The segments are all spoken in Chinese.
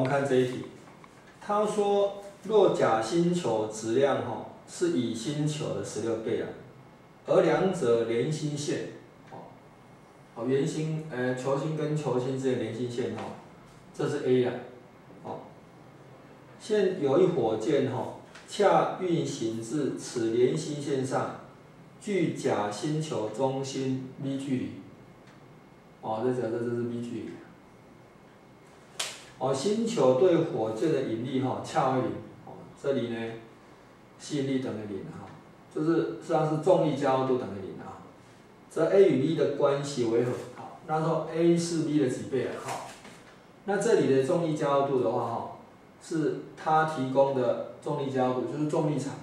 我们看这一题，他说若甲星球质量哈是乙星球的十六倍啊，而两者连心线，哦，哦圆心呃球心跟球心之间连心线哈，这是 A 呀，哦，现有一火箭哈，恰运行至此连心线上，距甲星球中心 v 距离，哦这这这这是 v 距离。哦，星球对火箭的引力哈，恰为零。哦，这里呢，吸引力等于零哈，就是实际上是重力加速度等于零啊。这 a 与 b 的关系为何？好，那说 a 是 b 的几倍啊？好，那这里的重力加速度的话哈，是它提供的重力加速度，就是重力场，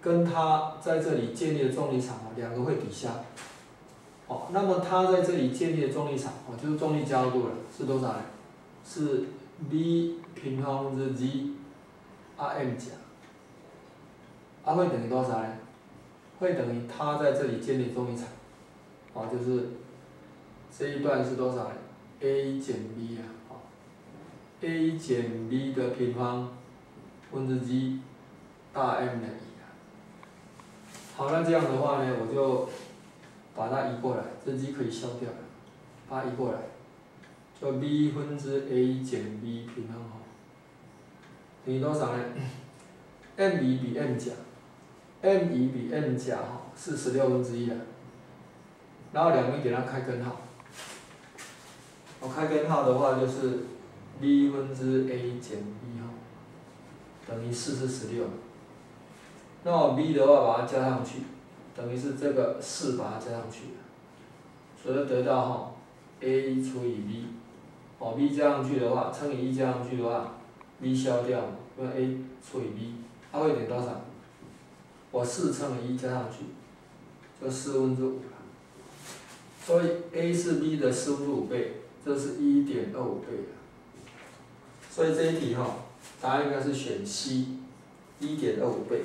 跟它在这里建立的重力场啊，两个会抵消。哦，那么它在这里建立的重力场哦，就是重力加速度了，是多少呢？是 v 平方分之 g r m 甲，r 会等于多少呢？会等于它在这里建立重力场，啊，就是这一段是多少呢？a 减 b 啊，啊，a 减 b 的平方分之 g r m 的一啊。好，那这样的话呢，我就把它移过来，这 g 可以消掉了，把它移过来。就 b 分之 a 减 b 平方吼，等于多少呢？m 一比 m 甲，m 一比 m 甲吼是十六分之一啊。然后两边给它开根号，我开根号的话就是 b 分之 a 减 b 吼，等于四是十六。那我 b 的话把它加上去，等于是这个四把它加上去，所以得到吼 a 除以 b。哦，b 加上去的话，乘以一加上去的话，b 消掉，那 a 除以 b，它会等于多少？我四乘以一加上去，就四分之五了。所以 a 是 b 的四分之五倍，这是一点二五倍所以这一题哈，答案应该是选 C，一点二五倍。